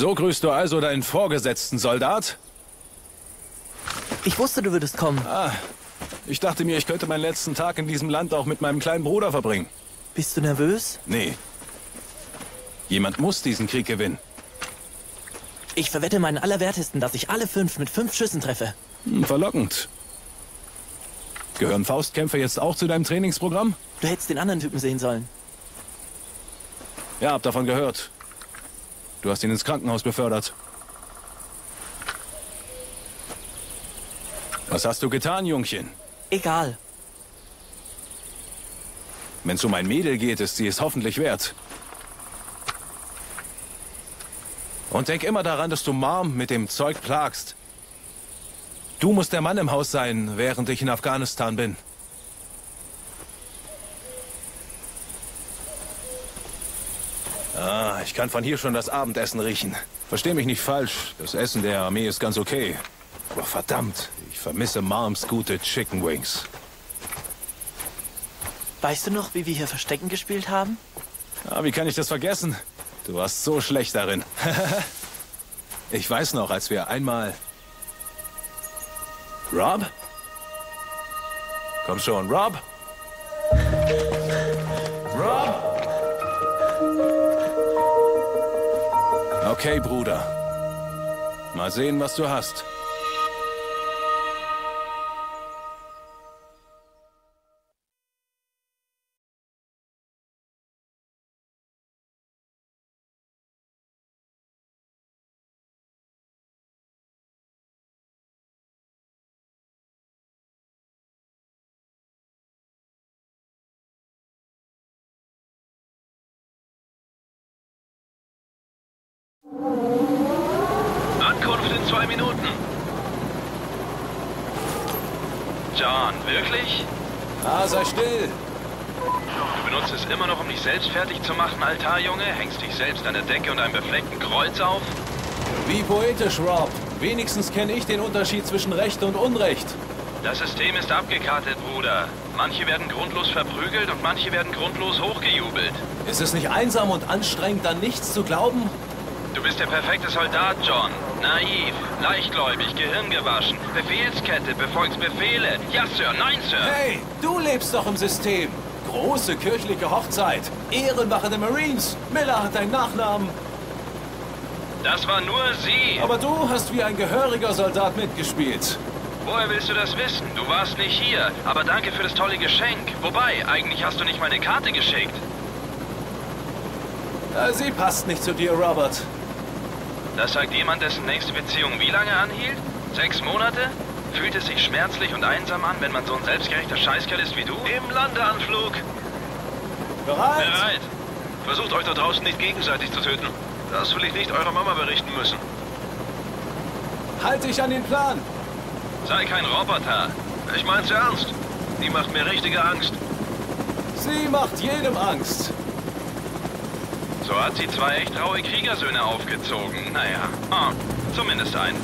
So grüßt du also deinen Vorgesetzten, Soldat? Ich wusste, du würdest kommen. Ah, ich dachte mir, ich könnte meinen letzten Tag in diesem Land auch mit meinem kleinen Bruder verbringen. Bist du nervös? Nee. Jemand muss diesen Krieg gewinnen. Ich verwette meinen Allerwertesten, dass ich alle fünf mit fünf Schüssen treffe. Hm, verlockend. Gehören Faustkämpfe jetzt auch zu deinem Trainingsprogramm? Du hättest den anderen Typen sehen sollen. Ja, hab davon gehört. Du hast ihn ins Krankenhaus befördert. Was hast du getan, Jungchen? Egal. Wenn's um ein Mädel geht, ist sie es hoffentlich wert. Und denk immer daran, dass du Mom mit dem Zeug plagst. Du musst der Mann im Haus sein, während ich in Afghanistan bin. Ah, ich kann von hier schon das Abendessen riechen. Versteh mich nicht falsch, das Essen der Armee ist ganz okay. Aber verdammt, ich vermisse Moms gute Chicken Wings. Weißt du noch, wie wir hier Verstecken gespielt haben? Ah, wie kann ich das vergessen? Du warst so schlecht darin. ich weiß noch, als wir einmal... Rob? Komm schon, Rob? Rob? Okay, Bruder. Mal sehen, was du hast. Ankunft in zwei Minuten. John, wirklich? Ah, sei still. Du benutzt es immer noch, um dich selbst fertig zu machen, Altarjunge? Hängst dich selbst an der Decke und einem befleckten Kreuz auf? Wie poetisch, Rob. Wenigstens kenne ich den Unterschied zwischen Recht und Unrecht. Das System ist abgekartet, Bruder. Manche werden grundlos verprügelt und manche werden grundlos hochgejubelt. Ist es nicht einsam und anstrengend, an nichts zu glauben? Du bist der perfekte Soldat, John. Naiv, leichtgläubig, gehirngewaschen. Befehlskette, befolgst Befehle. Ja, Sir, nein, Sir. Hey, du lebst doch im System. Große kirchliche Hochzeit. Ehrenwache der Marines. Miller hat deinen Nachnamen. Das war nur sie. Aber du hast wie ein gehöriger Soldat mitgespielt. Woher willst du das wissen? Du warst nicht hier. Aber danke für das tolle Geschenk. Wobei, eigentlich hast du nicht meine Karte geschickt. Äh, Sie passt nicht zu dir, Robert. Das sagt jemand, dessen nächste Beziehung wie lange anhielt? Sechs Monate? Fühlt es sich schmerzlich und einsam an, wenn man so ein selbstgerechter Scheißkerl ist wie du? Im Landeanflug. Bereit? Bereit. Versucht euch da draußen nicht gegenseitig zu töten. Das will ich nicht eurer Mama berichten müssen. Halt dich an den Plan. Sei kein Roboter. Ich mein's ernst. Die macht mir richtige Angst. Sie macht jedem Angst. So hat sie zwei echt raue Kriegersöhne aufgezogen. Naja, ah, zumindest einen.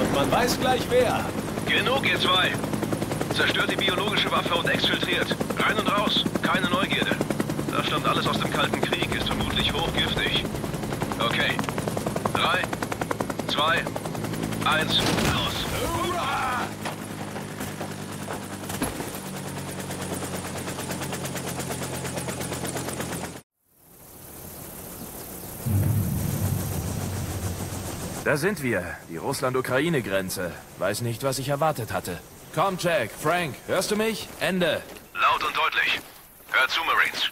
Und man weiß gleich wer. Genug, ihr zwei. Zerstört die biologische Waffe und exfiltriert. Rein und raus. Keine Neugierde. Das stammt alles aus dem Kalten Krieg, ist vermutlich hochgiftig. Okay. Drei, zwei, eins, los. Da sind wir, die Russland-Ukraine-Grenze. Weiß nicht, was ich erwartet hatte. Komm, Jack, Frank, hörst du mich? Ende. Laut und deutlich. Hört zu, Marines.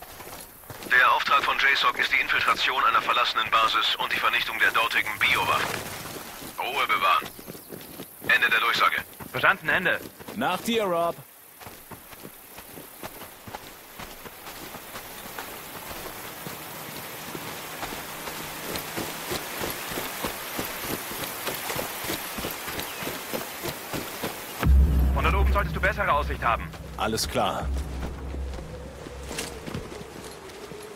Der Auftrag von JSOC ist die Infiltration einer verlassenen Basis und die Vernichtung der dortigen Biowaffen. Ruhe bewahren. Ende der Durchsage. Verstanden, Ende. Nach dir, Rob. Von dort oben solltest du bessere Aussicht haben. Alles klar.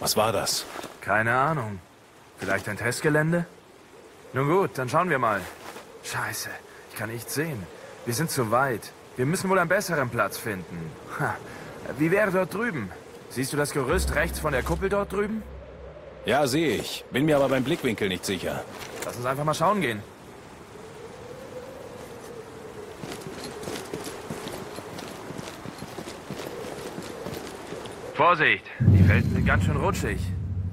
Was war das? Keine Ahnung. Vielleicht ein Testgelände? Nun gut, dann schauen wir mal. Scheiße, ich kann nichts sehen. Wir sind zu weit. Wir müssen wohl einen besseren Platz finden. Ha. Wie wäre dort drüben? Siehst du das Gerüst rechts von der Kuppel dort drüben? Ja, sehe ich. Bin mir aber beim Blickwinkel nicht sicher. Lass uns einfach mal schauen gehen. Vorsicht, die Felsen sind ganz schön rutschig.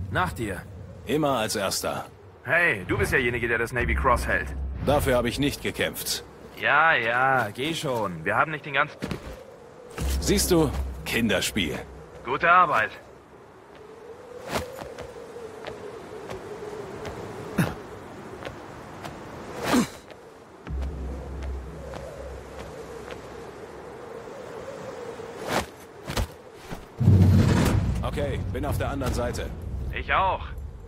Nach dir. Immer als Erster. Hey, du bist derjenige, der das Navy Cross hält. Dafür habe ich nicht gekämpft. Ja, ja, geh schon. Wir haben nicht den ganzen... Siehst du? Kinderspiel. Gute Arbeit. Okay, bin auf der anderen Seite. Ich auch.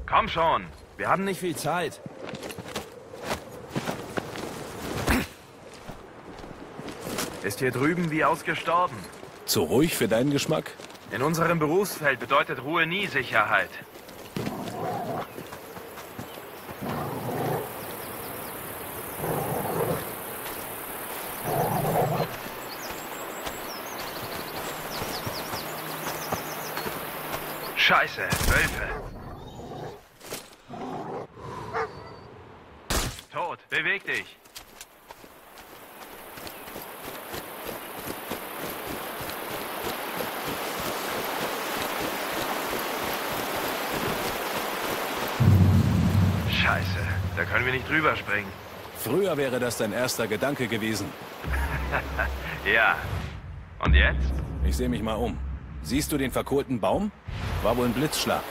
Komm schon. Wir haben nicht viel Zeit. Ist hier drüben wie ausgestorben. Zu ruhig für deinen Geschmack? In unserem Berufsfeld bedeutet Ruhe nie Sicherheit. Scheiße, Wölfe. Tot, beweg dich. Scheiße, da können wir nicht drüber springen. Früher wäre das dein erster Gedanke gewesen. Ja. Und jetzt? Ich sehe mich mal um. Siehst du den verkohlten Baum? War wohl ein Blitzschlag.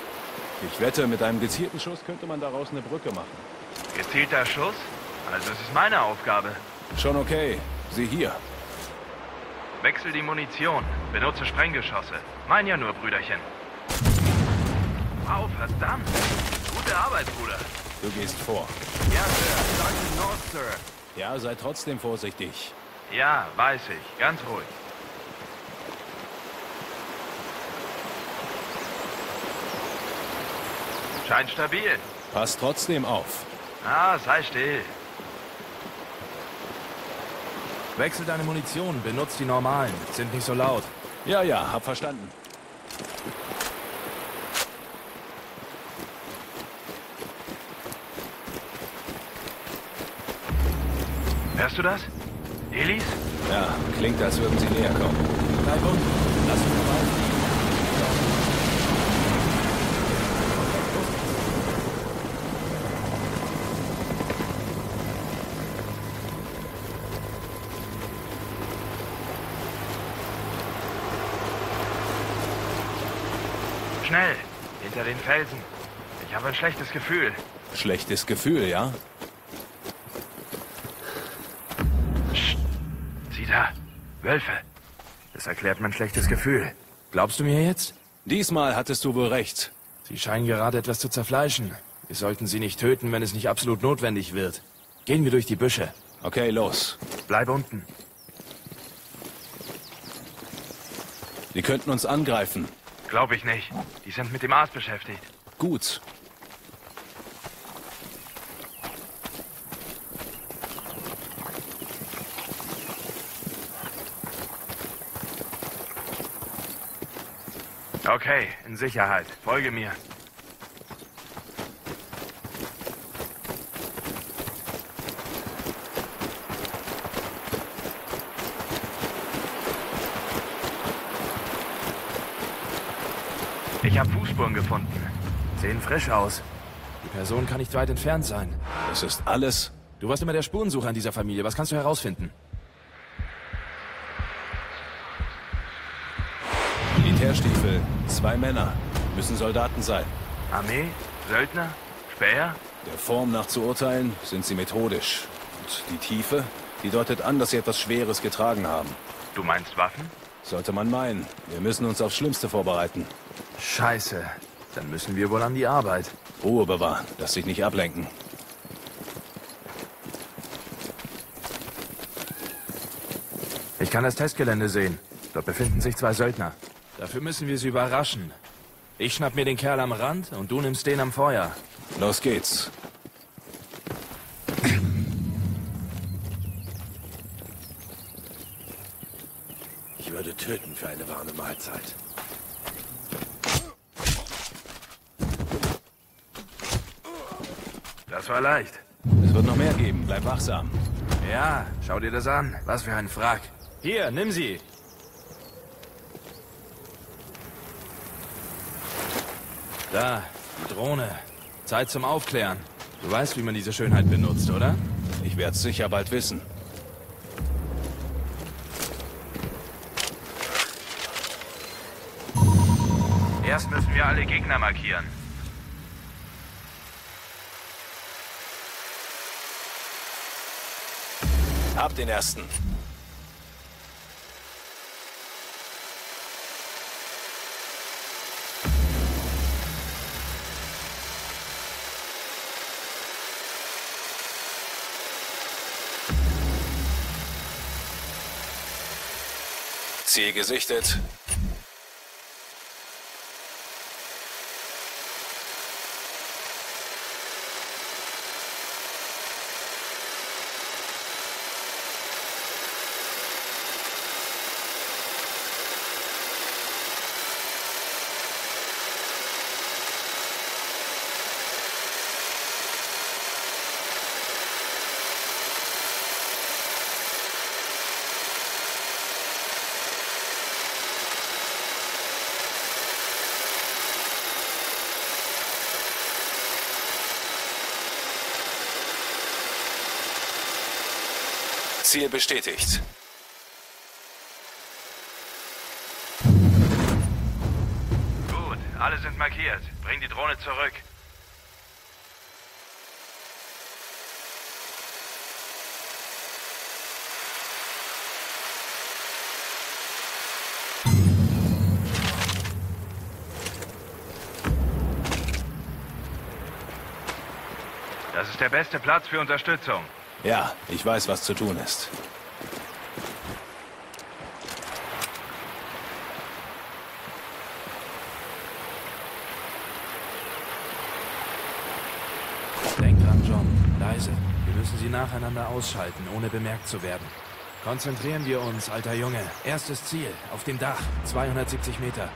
Ich wette, mit einem gezielten Schuss könnte man daraus eine Brücke machen. Gezielter Schuss? Also es ist meine Aufgabe. Schon okay. Sieh hier. Wechsel die Munition. Benutze Sprenggeschosse. Mein ja nur, Brüderchen. Au, verdammt. Gute Arbeit, Bruder. Du gehst vor. Ja, Sir. Sergeant North, Sir. Ja, sei trotzdem vorsichtig. Ja, weiß ich. Ganz ruhig. Scheint stabil. Pass trotzdem auf. Ah, sei still. Wechsel deine Munition, benutzt die normalen. Sind nicht so laut. Ja, ja, hab verstanden. Hörst du das? Helis? Ja, klingt, als würden sie näher kommen. Bleib unten. Lass uns vorbei. Hinter den Felsen. Ich habe ein schlechtes Gefühl. Schlechtes Gefühl, ja? Sieh da. Wölfe. Das erklärt mein schlechtes Gefühl. Glaubst du mir jetzt? Diesmal hattest du wohl recht. Sie scheinen gerade etwas zu zerfleischen. Wir sollten sie nicht töten, wenn es nicht absolut notwendig wird. Gehen wir durch die Büsche. Okay, los. Bleib unten. Die könnten uns angreifen. Glaube ich nicht. Die sind mit dem Aas beschäftigt. Gut. Okay, in Sicherheit. Folge mir. Ich habe Fußspuren gefunden. Sehen frisch aus. Die Person kann nicht weit entfernt sein. Das ist alles. Du warst immer der Spurensucher in dieser Familie. Was kannst du herausfinden? Militärstiefel. Zwei Männer. Müssen Soldaten sein. Armee? Söldner? Späher? Der Form nach zu urteilen, sind sie methodisch. Und die Tiefe, die deutet an, dass sie etwas Schweres getragen haben. Du meinst Waffen? Sollte man meinen. Wir müssen uns aufs Schlimmste vorbereiten. Scheiße. Dann müssen wir wohl an die Arbeit. Ruhe bewahren. Lass dich nicht ablenken. Ich kann das Testgelände sehen. Dort befinden sich zwei Söldner. Dafür müssen wir sie überraschen. Ich schnapp mir den Kerl am Rand und du nimmst den am Feuer. Los geht's. Ich würde töten für eine warme Mahlzeit. Das war leicht. Es wird noch mehr geben. Bleib wachsam. Ja, schau dir das an. Was für ein Frack. Hier, nimm sie. Da, die Drohne. Zeit zum Aufklären. Du weißt, wie man diese Schönheit benutzt, oder? Ich werde es sicher bald wissen. Erst müssen wir alle Gegner markieren. Hab den ersten. Ziel gesichtet. Ziel bestätigt. Gut, alle sind markiert. Bring die Drohne zurück. Das ist der beste Platz für Unterstützung. Ja, ich weiß, was zu tun ist. Denk dran, John. Leise. Wir müssen sie nacheinander ausschalten, ohne bemerkt zu werden. Konzentrieren wir uns, alter Junge. Erstes Ziel, auf dem Dach. 270 Meter.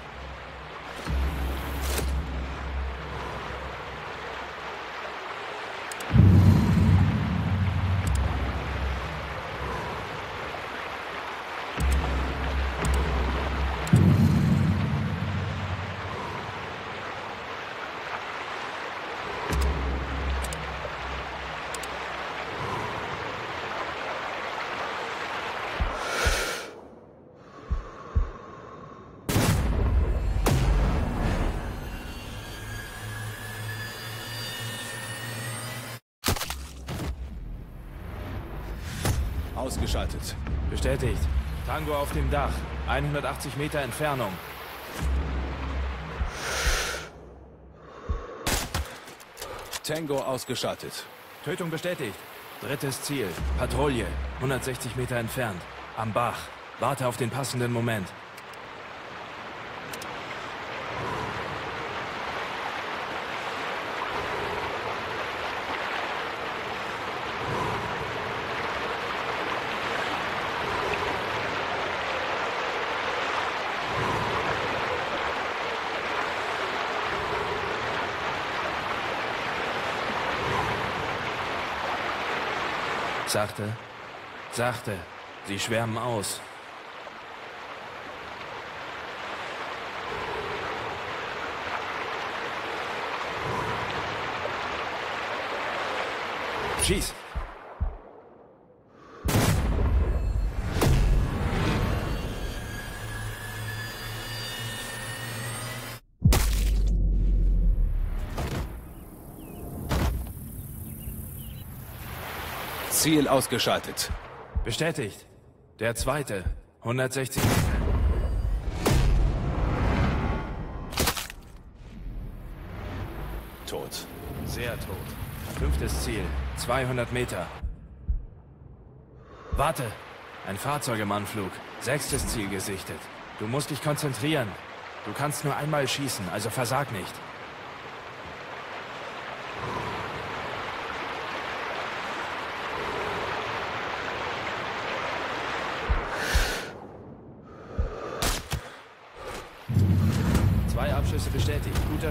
Ausgeschaltet. Bestätigt. Tango auf dem Dach. 180 Meter Entfernung. Tango ausgeschaltet. Tötung bestätigt. Drittes Ziel. Patrouille. 160 Meter entfernt. Am Bach. Warte auf den passenden Moment. Sachte. Sachte. Sie schwärmen aus. Schieß! Ziel ausgeschaltet. Bestätigt. Der zweite. 160 Tot. Sehr tot. Fünftes Ziel. 200 Meter. Warte. Ein Fahrzeug im Anflug. Sechstes Ziel gesichtet. Du musst dich konzentrieren. Du kannst nur einmal schießen, also versag nicht.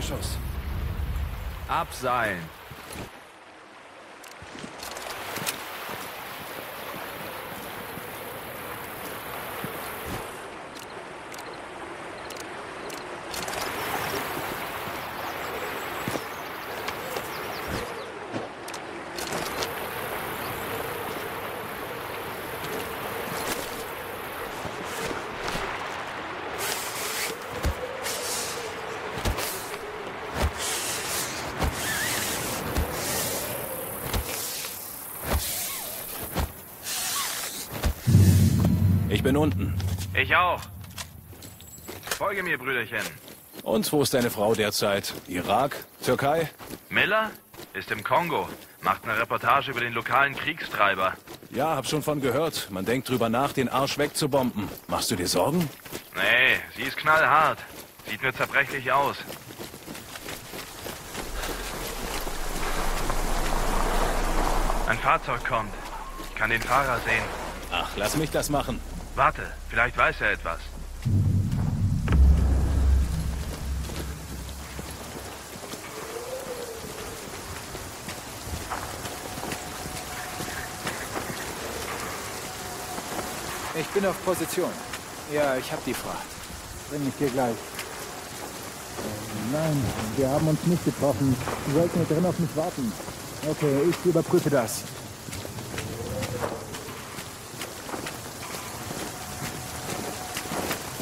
Schuss. Abseilen. bin unten. Ich auch. Folge mir, Brüderchen. Und wo ist deine Frau derzeit? Irak? Türkei? Miller ist im Kongo. Macht eine Reportage über den lokalen Kriegstreiber. Ja, hab schon von gehört. Man denkt drüber nach, den Arsch wegzubomben. Machst du dir Sorgen? Nee, sie ist knallhart. Sieht nur zerbrechlich aus. Ein Fahrzeug kommt. Ich kann den Fahrer sehen. Ach, lass mich das machen. Warte, vielleicht weiß er etwas. Ich bin auf Position. Ja, ich habe die Fracht. Bring ich dir gleich. Nein, wir haben uns nicht getroffen. Sie sollten hier drin auf mich warten. Okay, ich überprüfe das.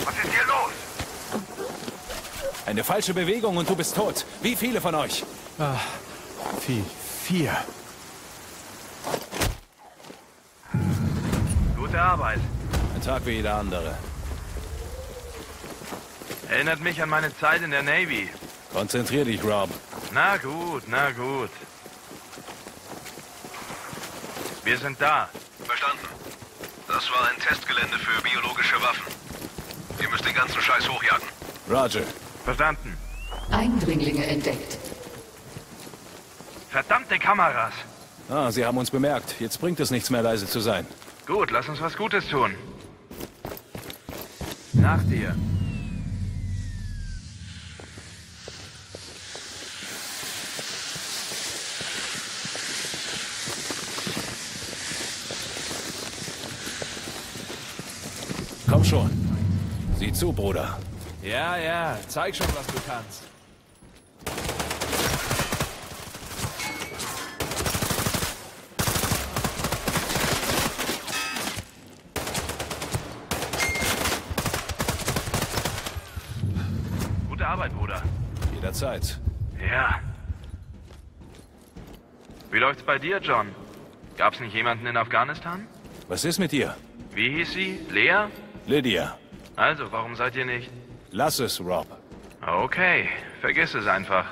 Was ist hier los? Eine falsche Bewegung und du bist tot. Wie viele von euch? Vier. Vier. Gute Arbeit. Ein Tag wie jeder andere. Erinnert mich an meine Zeit in der Navy. Konzentrier dich, Rob. Na gut, na gut. Wir sind da. Verstanden. Das war ein Testgelände für biologische Waffen. Ihr müsst den ganzen Scheiß hochjagen. Roger. Verstanden. Eindringlinge entdeckt. Verdammte Kameras. Ah, sie haben uns bemerkt. Jetzt bringt es nichts mehr, leise zu sein. Gut, lass uns was Gutes tun. Nach dir. Komm schon. Sieh zu, Bruder. Ja, ja, zeig schon, was du kannst. Gute Arbeit, Bruder. Jederzeit. Ja. Wie läuft's bei dir, John? Gab's nicht jemanden in Afghanistan? Was ist mit dir? Wie hieß sie? Lea? Lydia. Also, warum seid ihr nicht? Lass es, Rob. Okay, vergiss es einfach.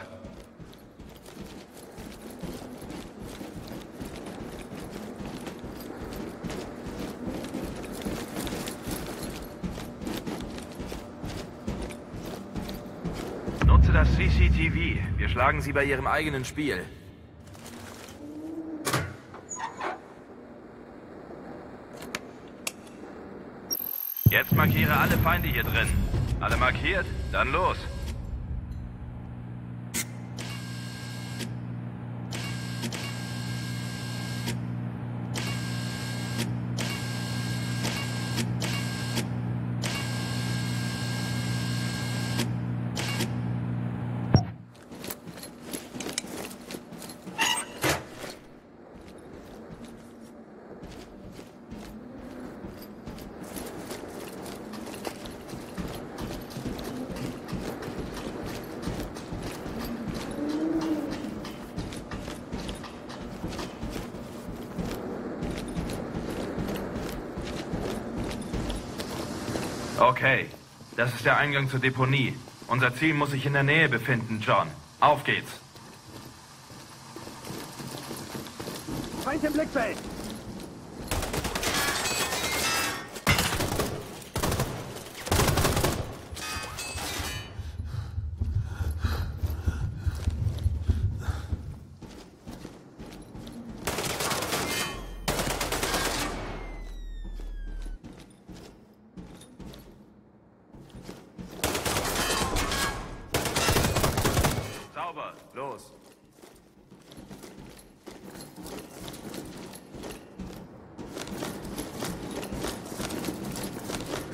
Nutze das CCTV. Wir schlagen sie bei ihrem eigenen Spiel. Jetzt markiere alle Feinde hier drin. Alle markiert? Dann los. Okay, das ist der Eingang zur Deponie. Unser Ziel muss sich in der Nähe befinden, John. Auf geht's. Feind im Blickfeld! Sauber, los.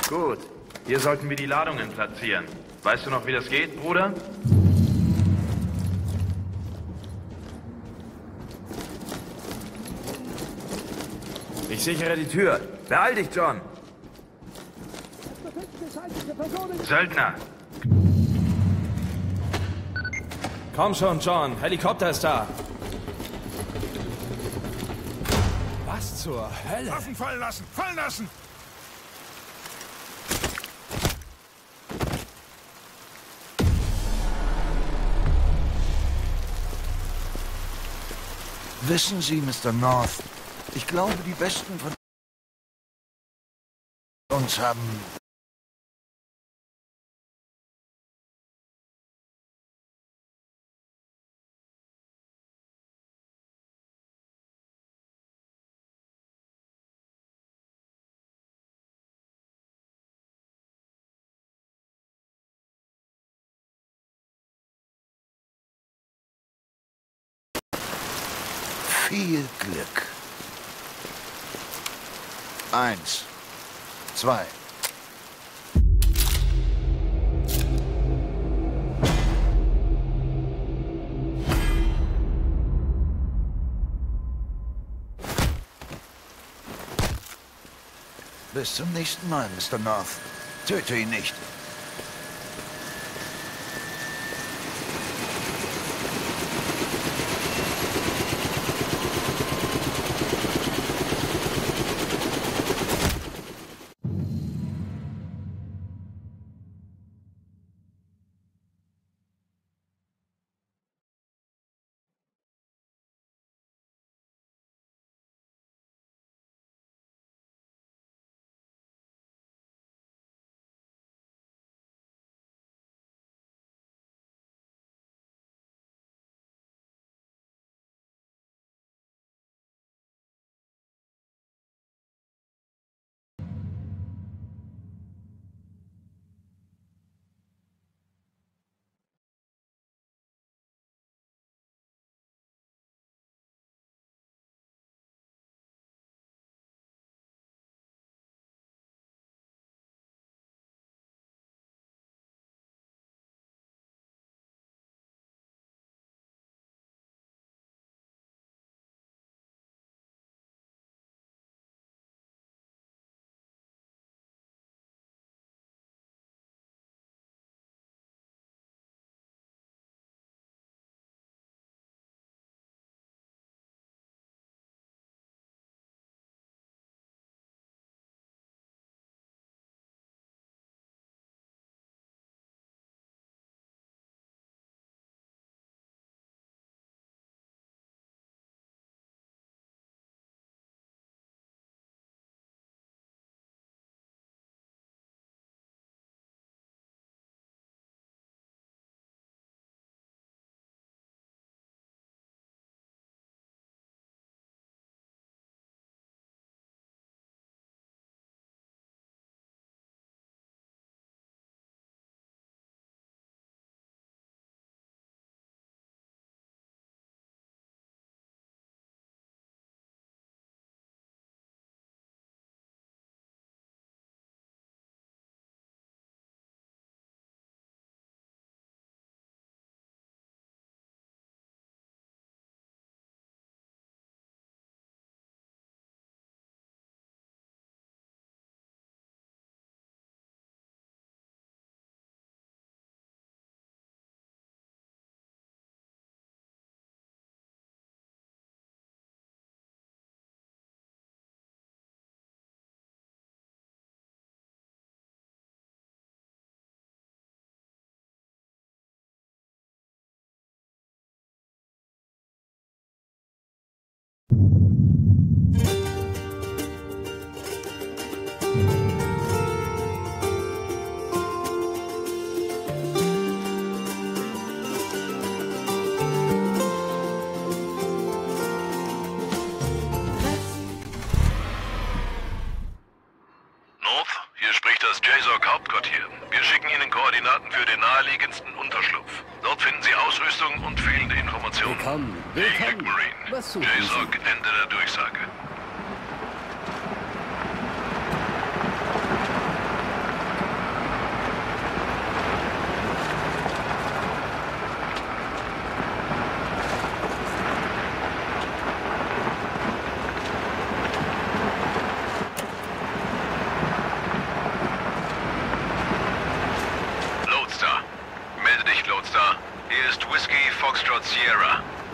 Gut, hier sollten wir die Ladungen platzieren. Weißt du noch, wie das geht, Bruder? Ich sichere die Tür. Beeil dich, John. Söldner, Komm schon, John. Helikopter ist da. Was zur Hölle? Waffen fallen lassen! Fallen lassen! Wissen Sie, Mr. North, ich glaube, die Besten von uns haben viel Glück. Eins, zwei. Bis zum nächsten Mal, Mr. North. Töte ihn nicht.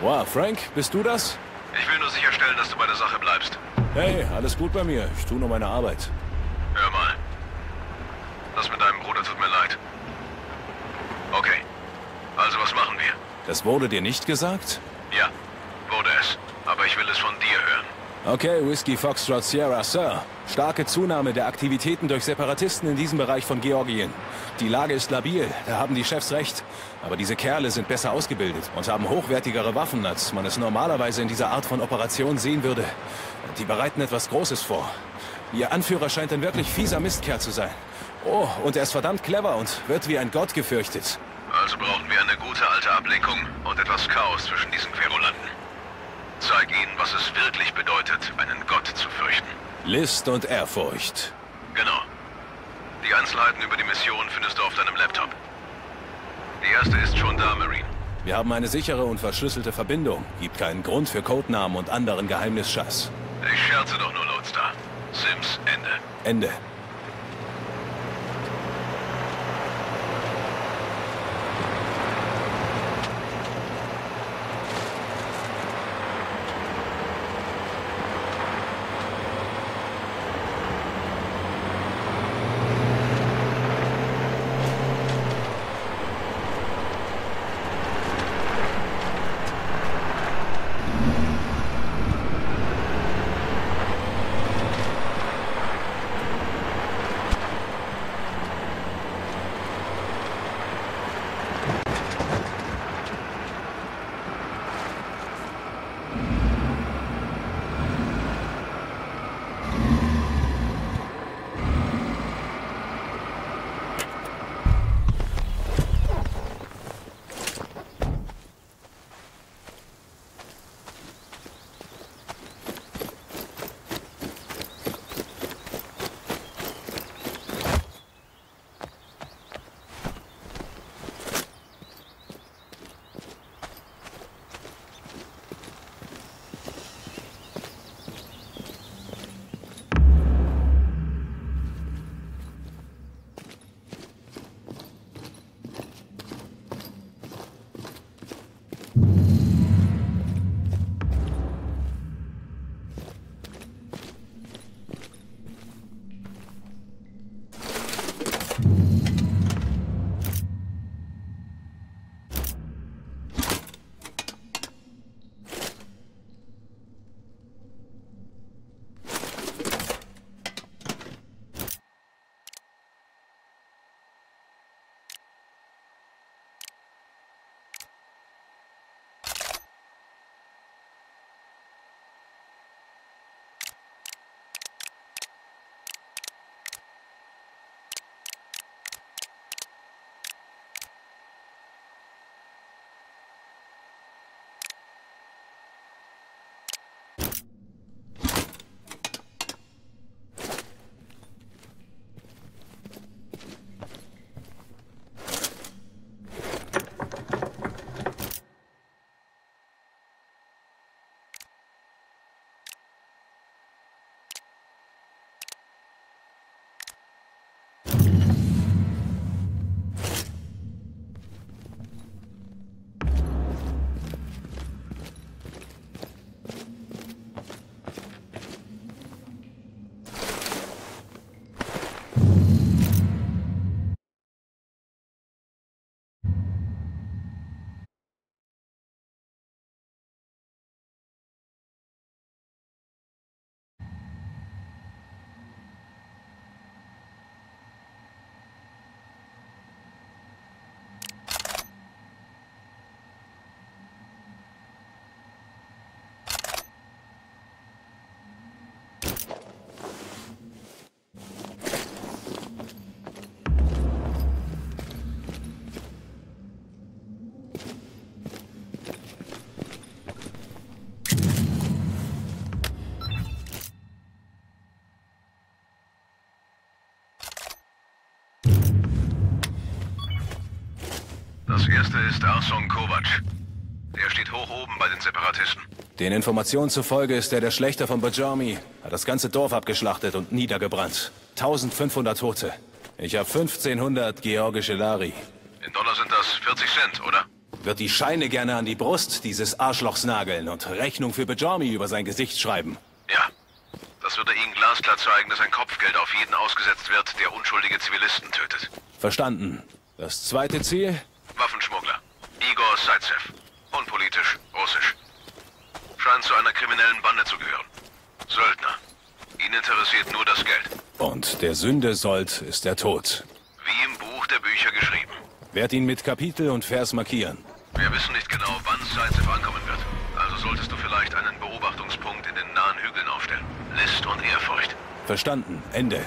Wow, Frank, bist du das? Ich will nur sicherstellen, dass du bei der Sache bleibst. Hey, alles gut bei mir. Ich tue nur meine Arbeit. Hör mal. Das mit deinem Bruder tut mir leid. Okay. Also was machen wir? Das wurde dir nicht gesagt? Ja, wurde es. Aber ich Okay, Whiskey Foxtrot Sierra, Sir. Starke Zunahme der Aktivitäten durch Separatisten in diesem Bereich von Georgien. Die Lage ist labil, da haben die Chefs recht. Aber diese Kerle sind besser ausgebildet und haben hochwertigere Waffen, als man es normalerweise in dieser Art von Operation sehen würde. Die bereiten etwas Großes vor. Ihr Anführer scheint ein wirklich fieser Mistkerl zu sein. Oh, und er ist verdammt clever und wird wie ein Gott gefürchtet. Also brauchen wir eine gute alte Ablenkung und etwas Chaos zwischen diesen Querulanten. Zeig ihnen, was es wirklich bedeutet, einen Gott zu fürchten. List und Ehrfurcht. Genau. Die Einzelheiten über die Mission findest du auf deinem Laptop. Die erste ist schon da, Marine. Wir haben eine sichere und verschlüsselte Verbindung. Gibt keinen Grund für Codenamen und anderen Geheimnisscheiß. Ich scherze doch nur, Lodestar. Sims, Ende. Ende. Das erste ist Arson Kovac. Er steht hoch oben bei den Separatisten. Den Informationen zufolge ist er der Schlechter von Bajami. Hat das ganze Dorf abgeschlachtet und niedergebrannt. 1500 Tote. Ich habe 1500 georgische Lari. In Dollar sind das 40 Cent, oder? Wird die Scheine gerne an die Brust dieses Arschlochs nageln und Rechnung für Bajami über sein Gesicht schreiben. Ja. Das würde Ihnen glasklar zeigen, dass ein Kopfgeld auf jeden ausgesetzt wird, der unschuldige Zivilisten tötet. Verstanden. Das zweite Ziel? Igor Saitsev. Unpolitisch, russisch. Scheint zu einer kriminellen Bande zu gehören. Söldner. Ihn interessiert nur das Geld. Und der Sünde Sold ist der Tod. Wie im Buch der Bücher geschrieben. Werd ihn mit Kapitel und Vers markieren. Wir wissen nicht genau, wann Sidesif ankommen wird. Also solltest du vielleicht einen Beobachtungspunkt in den nahen Hügeln aufstellen. List und Ehrfurcht. Verstanden. Ende.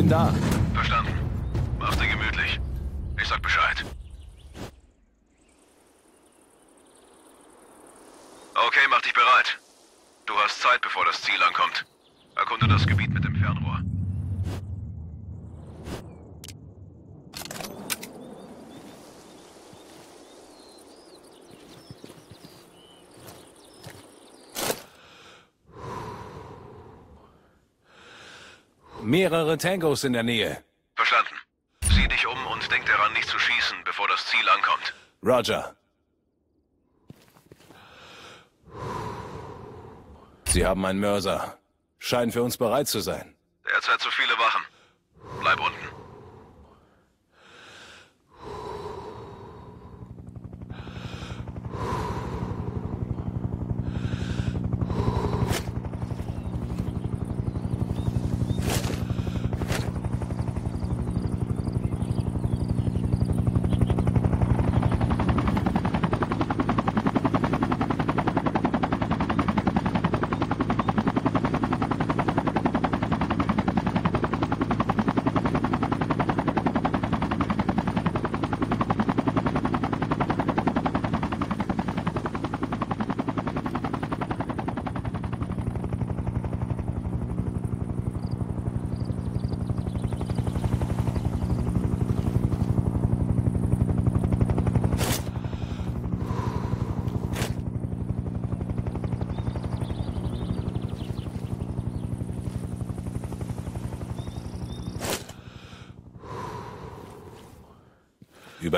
Bin da. Verstanden. Mach's dir gemütlich. Ich sag Bescheid. Okay, mach dich bereit. Du hast Zeit, bevor das Ziel ankommt. Erkunde das Gebiet mit dem Fernrohr. Mehrere Tangos in der Nähe. Verstanden. Sieh dich um und denk daran, nicht zu schießen, bevor das Ziel ankommt. Roger. Sie haben einen Mörser. Scheinen für uns bereit zu sein. Derzeit zu viele Wachen. Bleib unten.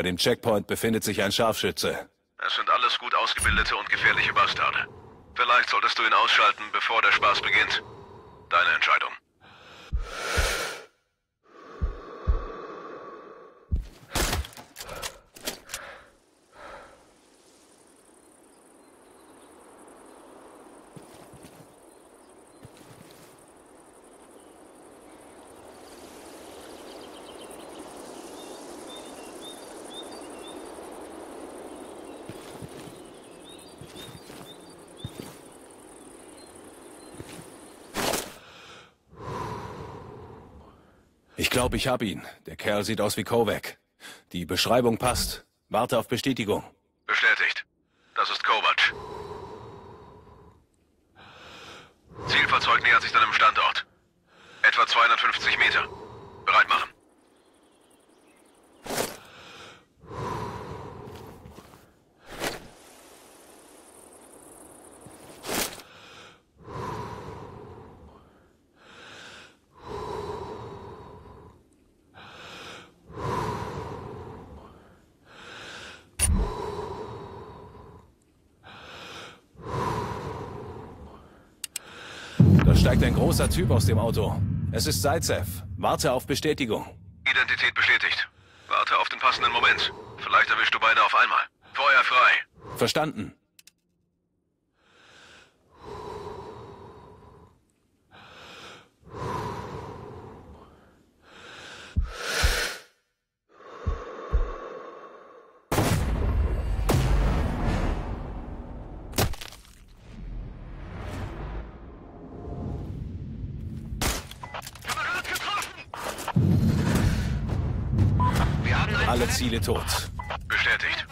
Über dem Checkpoint befindet sich ein Scharfschütze. Es sind alles gut ausgebildete und gefährliche Bastarde. Vielleicht solltest du ihn ausschalten, bevor der Spaß beginnt. Deine Entscheidung. Ich glaube, ich hab ihn. Der Kerl sieht aus wie Kovac. Die Beschreibung passt. Warte auf Bestätigung. Bestätigt. Das ist Kovac. Zielfahrzeug nähert sich deinem Standort. Etwa 250 Meter. Bereit machen. Da steigt ein großer Typ aus dem Auto. Es ist Zaitsev. Warte auf Bestätigung. Identität bestätigt. Warte auf den passenden Moment. Vielleicht erwischst du beide auf einmal. Feuer frei. Verstanden. Alle Ziele tot. Bestätigt.